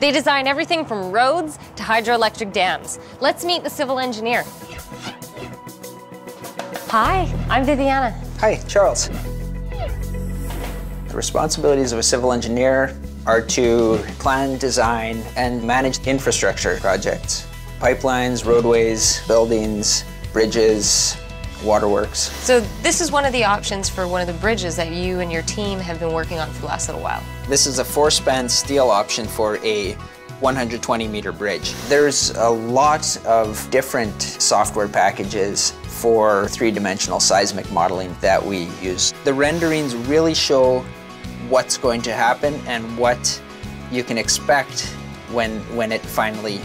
They design everything from roads to hydroelectric dams. Let's meet the civil engineer. Hi, I'm Viviana. Hi, Charles. The responsibilities of a civil engineer are to plan, design, and manage infrastructure projects. Pipelines, roadways, buildings, bridges, waterworks. So this is one of the options for one of the bridges that you and your team have been working on for the last little while. This is a four-span steel option for a 120 meter bridge. There's a lot of different software packages for three-dimensional seismic modeling that we use. The renderings really show what's going to happen and what you can expect when, when it finally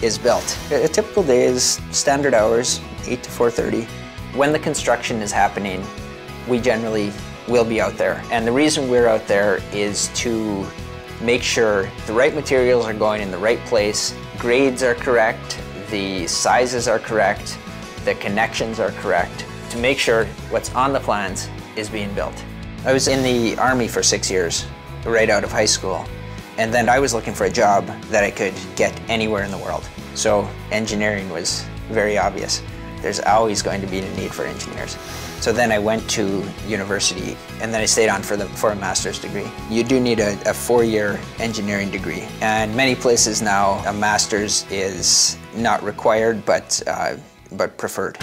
is built. A typical day is standard hours, 8 to 4.30. When the construction is happening, we generally will be out there. And the reason we're out there is to make sure the right materials are going in the right place, grades are correct, the sizes are correct, the connections are correct, to make sure what's on the plans is being built. I was in the Army for six years, right out of high school, and then I was looking for a job that I could get anywhere in the world. So engineering was very obvious. There's always going to be a need for engineers. So then I went to university and then I stayed on for, the, for a master's degree. You do need a, a four-year engineering degree and many places now a master's is not required but, uh, but preferred.